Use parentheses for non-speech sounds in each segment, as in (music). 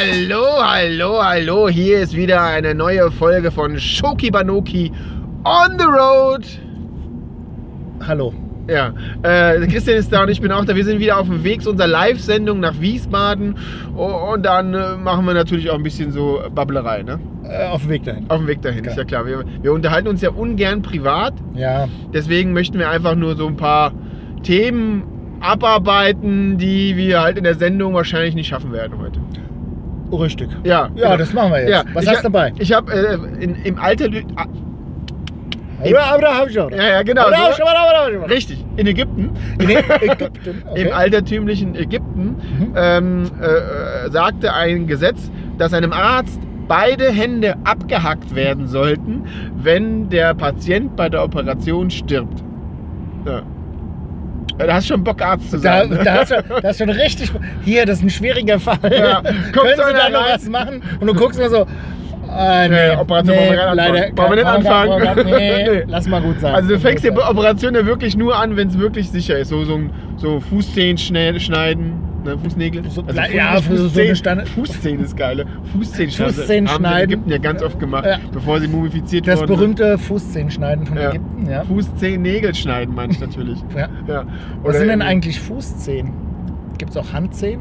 Hallo, hallo, hallo. Hier ist wieder eine neue Folge von Shoki Banoki on the road. Hallo. Ja, äh, Christian ist da und ich bin auch da. Wir sind wieder auf dem Weg zu unserer Live-Sendung nach Wiesbaden. Und dann äh, machen wir natürlich auch ein bisschen so Babblerei, ne? Äh, auf dem Weg dahin. Auf dem Weg dahin, ist ja klar. Wir, wir unterhalten uns ja ungern privat. Ja. Deswegen möchten wir einfach nur so ein paar Themen abarbeiten, die wir halt in der Sendung wahrscheinlich nicht schaffen werden heute. Richtig. Ja, Ja, genau. das machen wir jetzt. Ja, Was ich hast du dabei? Ich habe äh, in- im Alter. ah, Ja, schon. Ja, ja, genau. So, richtig, in Ägypten. In Ägypten. (laughs) Okay. Im altertümlichen Ägypten Mhm. ähm, äh, äh, sagte ein Gesetz, dass einem Arzt beide Hände abgehackt werden sollten, wenn der Patient bei der Operation stirbt. Ja. Ja, Da hast du schon Bock, Arzt zu Da, sein. ne? da, hast du, da hast schon richtig. Hier, das ist ein schwieriger Fall. Ja, Können Sie da noch rein? was machen? Und du guckst immer so. Ah, nee, Nee, Operation nee, wir gar nicht leider. anfangen. Wollen wir nicht anfangen? Nee, (laughs) Nee. lass mal gut sein. Also du fängst die. Operation ja wirklich nur an, wenn es wirklich sicher ist. So, so, so Fußzehen schne- schneiden, ne, Fußnägel. So- also ja, Fuß- so eine Fußzehen ist geil. Fußzehen schneiden. Haben die. Ägypten ja ganz oft gemacht, Ja. bevor sie mumifiziert Das wurden. berühmte Fußzehenschneiden von Ja. Ägypten, ja. Fußzehen, Nägel schneiden, meine ich natürlich. ja. ja. Was sind denn eigentlich Fußzehen? Gibt es auch Handzehen?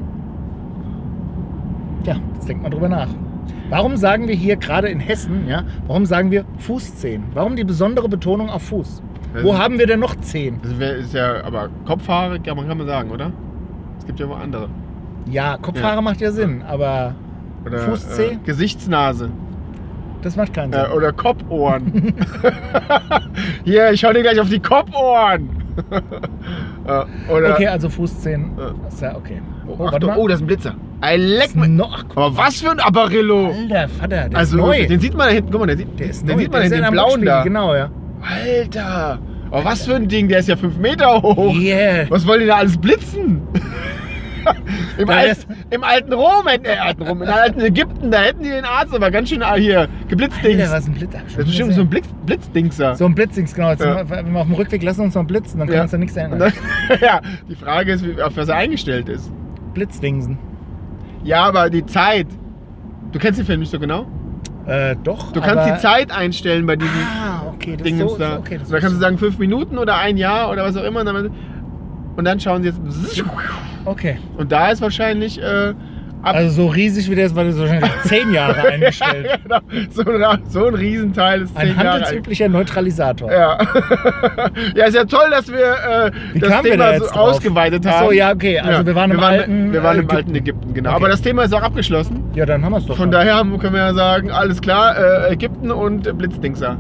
Ja, jetzt denkt mal drüber nach. Warum sagen wir hier gerade in Hessen, ja, warum sagen wir Fußzehen? Warum die besondere Betonung auf Fuß? Wo Also- haben wir denn noch Zehen? Das wär, ist ja, aber Kopfhaare kann man, kann man sagen, oder? Es gibt ja auch andere. Ja, Kopfhaare Ja. macht ja Sinn, aber Oder Fußzeh? Äh, Gesichtsnase. das macht keinen Sinn. Äh, oder Kopfohren. (laughs) Hier, ich schau dir gleich auf die Kopfohren. (laughs) äh, oder, okay, also Fußzehen. Ja. Ist ja okay. Oh, warte Achtung, oh, das ist ein Blitzer. Ein Leck noch, Aber was für ein Apparillo. Alter Vater, der Also, ist neu. den sieht man da hinten. Guck mal, der sieht, der ist den neu. sieht man der den am blauen da. Genau, ja. Alter. Oh, was für ein Ding. Der ist ja fünf Meter hoch. Yeah. Was wollen die da alles blitzen? Im, Alt, ist- Im alten Rom, hätten- äh, alten Rom, in alten Ägypten, da hätten die den Arzt aber ganz schön ah, hier geblitzt. Alter, was ein Blitz. Das ist bestimmt so ein Blitz, Blitzdingser. So ein Blitzdings, genau. Jetzt Ja. wenn wir auf dem Rückweg lassen uns noch blitzen, dann können Ja. uns da nichts (laughs) erinnern. dann, ja, die Frage ist, auf was er eingestellt ist. Blitzdingsen. Ja, aber die Zeit. Du kennst den Film nicht so genau? Äh, doch. Du kannst die Zeit einstellen bei diesem Ah, okay. Das so, da. okay, das da kannst du sagen fünf Minuten oder ein Jahr oder was auch immer. Und dann, und dann schauen sie jetzt. Okay. Und da ist wahrscheinlich äh. Also so riesig wie der ist, war das wahrscheinlich zehn Jahre (laughs) (laughs) eingestellt. ja, genau. so, ein, so ein Riesenteil ist Ein zehn Jahre alt. handelsüblicher Neutralisator. Ja. (laughs) ja, ist ja toll, dass wir äh, das wir Thema da jetzt so drauf? ausgeweitet haben. so, ja, okay. Also wir waren im alten Wir waren im Ägypten. alten Ägypten, genau. Okay. Aber das Thema ist auch abgeschlossen. Ja, dann haben wir es doch. Von daher können wir ja sagen, alles klar, äh, Ägypten und Blitzdingser.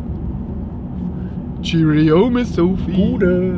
Cheerio, Miss Sophie. Gute.